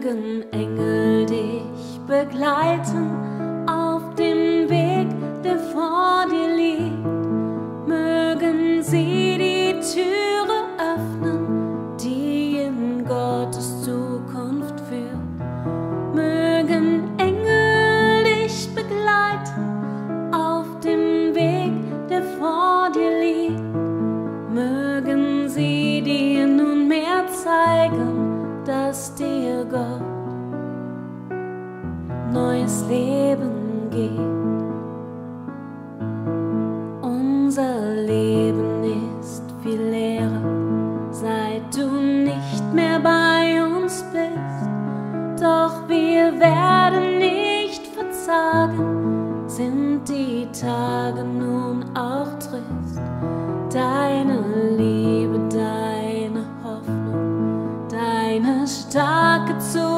Mögen Engel dich begleiten neues Leben gibt. Unser Leben ist viel leerer, seit du nicht mehr bei uns bist. Doch wir werden nicht verzagen, sind die Tage nun auch trist. Deine Liebe, deine Hoffnung, deine starke Zuversicht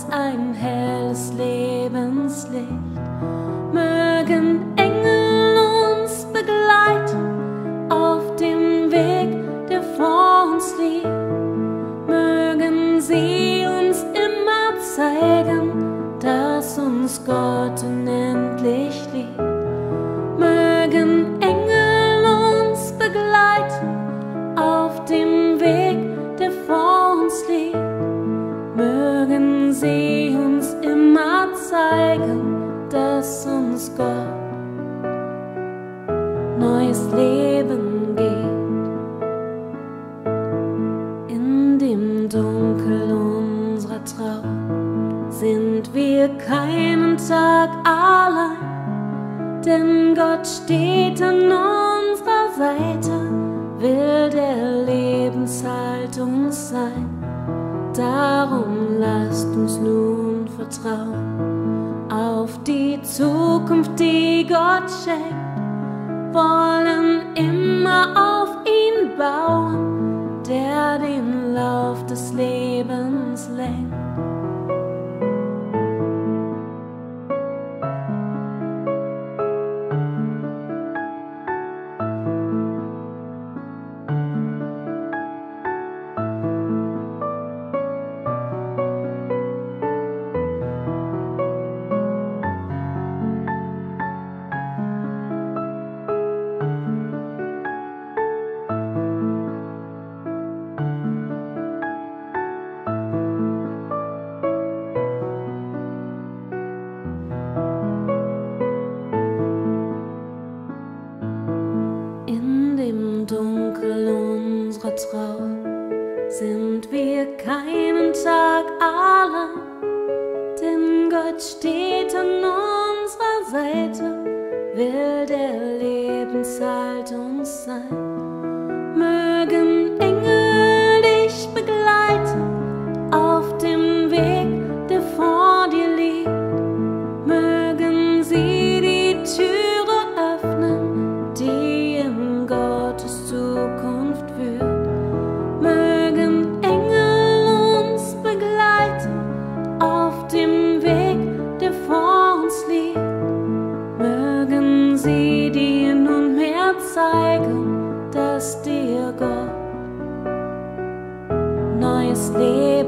als ein helles Lebenslicht. Mögen Engel uns begleiten auf dem Weg, der vor uns liegt. Mögen sie uns immer zeigen, dass uns Gott unendlich uns Gott neues Leben gibt. In dem Dunkel unserer Trauer sind wir keinen Tag allein, denn Gott steht an unserer Seite, will der Lebenshalt uns sein. Darum lasst uns nun vertrauen auf die Zukunft, die Gott schenkt, wollen immer auf ihn bauen, unserer Trauer sind wir keinen Tag allein, denn Gott steht an unserer Seite, will der Lebenshalt uns sein. Zeigen, dass dir Gott neues Leben